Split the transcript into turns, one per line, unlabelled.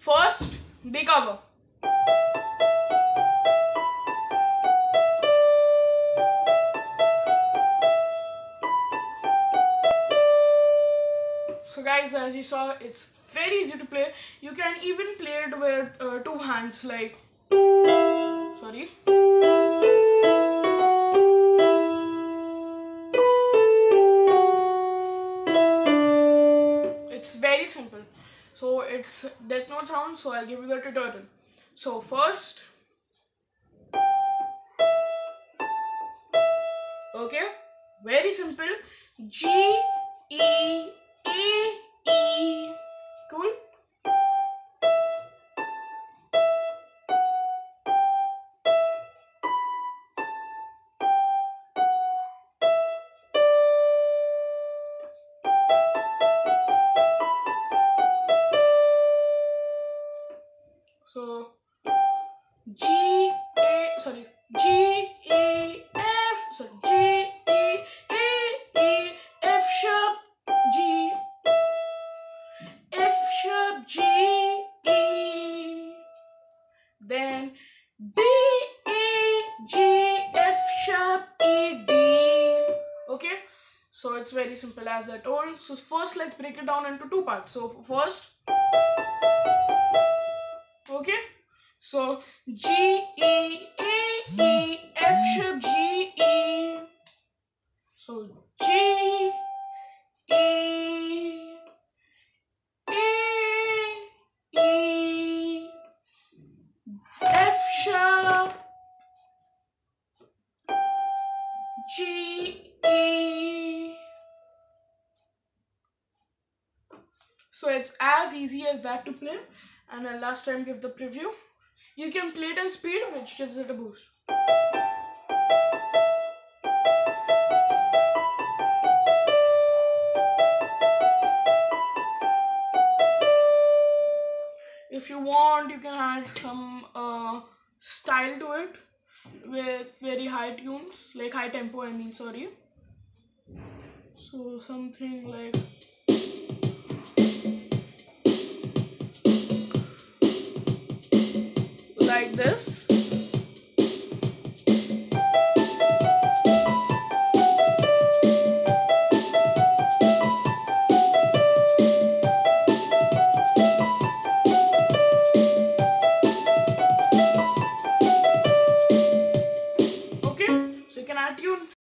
First, the cover. So guys, as you saw, it's very easy to play. You can even play it with uh, two hands like, sorry. So it's Death Note sound, so I'll give you the tutorial. So first, okay, very simple. G E E G A sorry. G E F sorry. G E E E F sharp G. F sharp G E. Then D E G F sharp E D. Okay? So it's very simple as I told. So first let's break it down into two parts. So first okay so G E A E F sharp G E so G E A E F sharp G E. So it's as easy as that to play. And I'll last time give the preview you can play it in speed which gives it a boost. If you want you can add some uh, style to it with very high tunes like high tempo i mean sorry. So something like So you can tune.